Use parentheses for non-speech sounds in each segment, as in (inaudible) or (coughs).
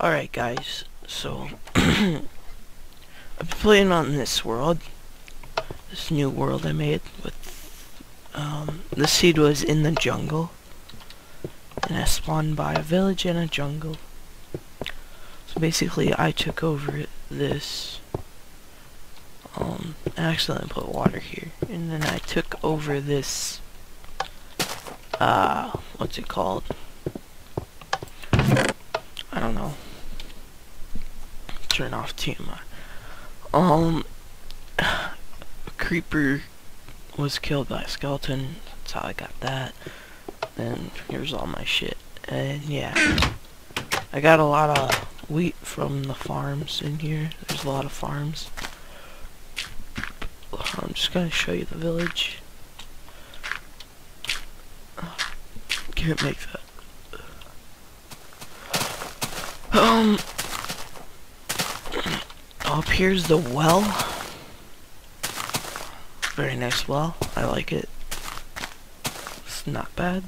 Alright guys, so (clears throat) I've been playing on this world. This new world I made with um the seed was in the jungle. And I spawned by a village and a jungle. So basically I took over this um I accidentally put water here. And then I took over this uh what's it called? I don't know turn off TMI. Um, a creeper was killed by a skeleton. That's how I got that. And here's all my shit. And yeah, I got a lot of wheat from the farms in here. There's a lot of farms. I'm just gonna show you the village. Can't make that. Um, up here's the well. Very nice well. I like it. It's not bad.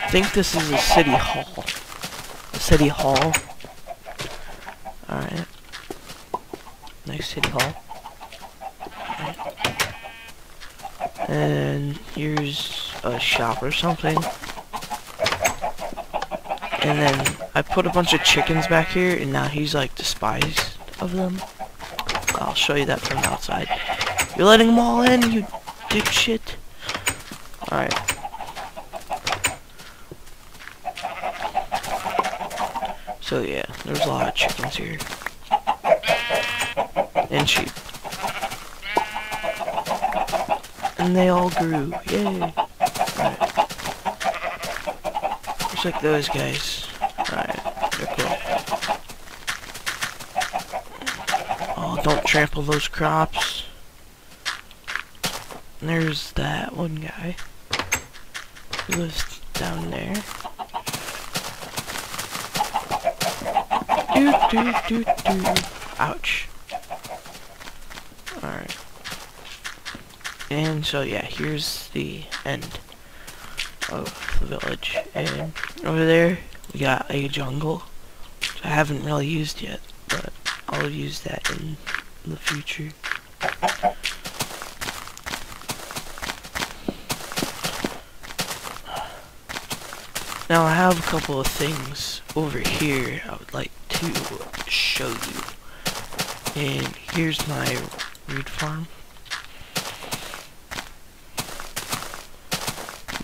I think this is a city hall. The city hall. Alright. Nice city hall. And here's a shop or something. And then I put a bunch of chickens back here, and now he's like despised of them. I'll show you that from outside. You're letting them all in, you dipshit. Alright. So yeah, there's a lot of chickens here. And sheep. And they all grew. Yay. Just like those guys. Right, they're cool. Oh, don't trample those crops. There's that one guy. Who lives down there. Do do do do. Ouch. Alright. And so yeah, here's the end of the village. And over there, we got a jungle, which I haven't really used yet, but I'll use that in the future. Now I have a couple of things over here I would like to show you. And here's my reed farm.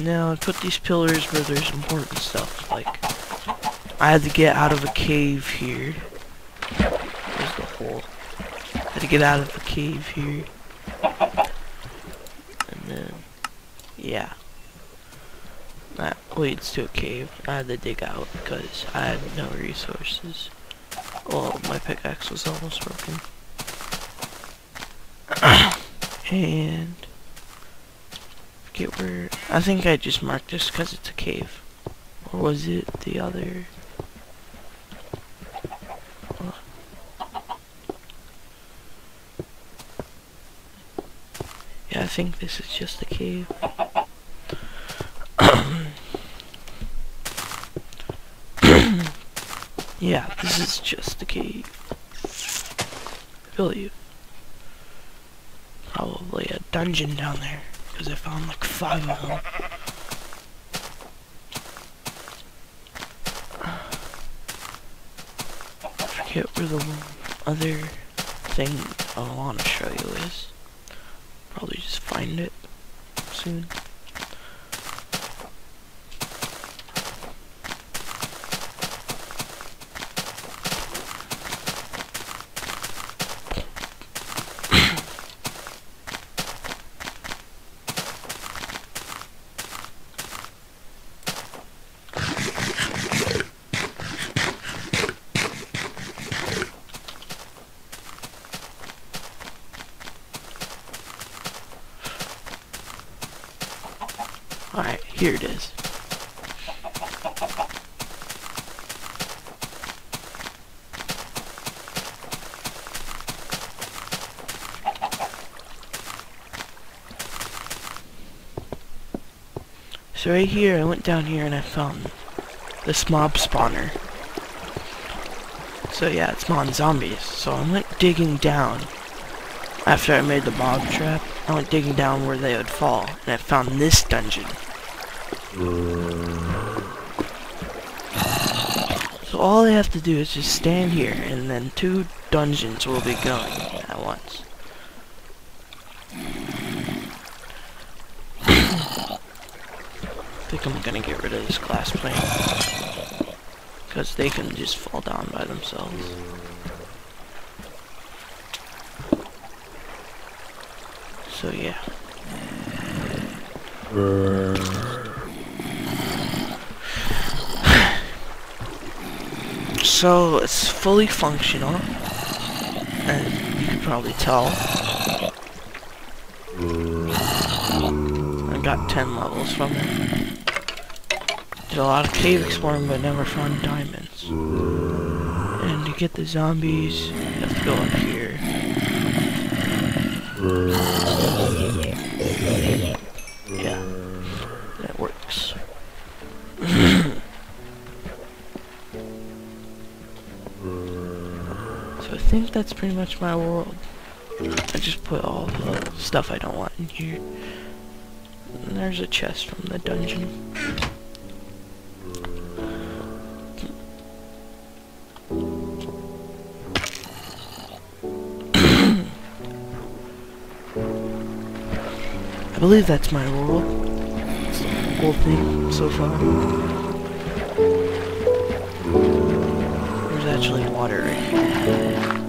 Now, I put these pillars where there's important stuff, like, I had to get out of a cave here. There's the hole. I had to get out of a cave here. And then, yeah. That leads to a cave. I had to dig out because I had no resources. Well, my pickaxe was almost broken. (coughs) and get where... I think I just marked this because it's a cave. Or was it the other... Yeah, I think this is just a cave. (coughs) yeah, this is just a cave. I believe. Probably a dungeon down there. Because I found like five of them. I forget where the other thing I want to show you is. Probably just find it soon. Alright, here it is. So right here, I went down here and I found this mob spawner. So yeah, it's spawned zombies. So I went digging down. After I made the mob trap, I went digging down where they would fall, and I found this dungeon. So all I have to do is just stand here, and then two dungeons will be going at once. I think I'm gonna get rid of this glass plane. Because they can just fall down by themselves. So yeah. (sighs) So it's fully functional. And you can probably tell. I got 10 levels from it. Did a lot of cave exploring but never found diamonds. And to get the zombies, you have to go up here. Yeah, that works. so I think that's pretty much my world. I just put all the stuff I don't want in here. And there's a chest from the dungeon. Believe that's my the whole thing so far. There's actually water right here.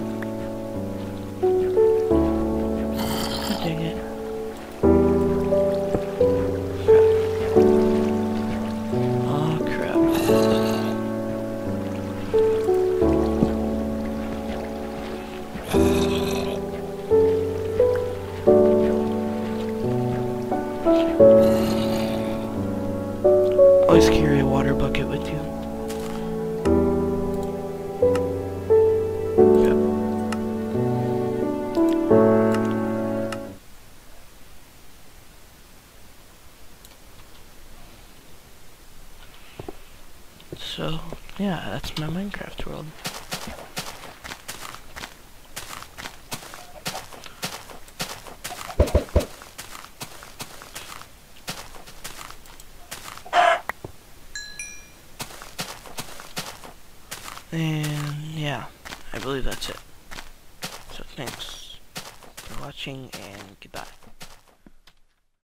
Always carry a water bucket with you. So, yeah, that's my Minecraft world. And yeah, I believe that's it. So thanks for watching and goodbye.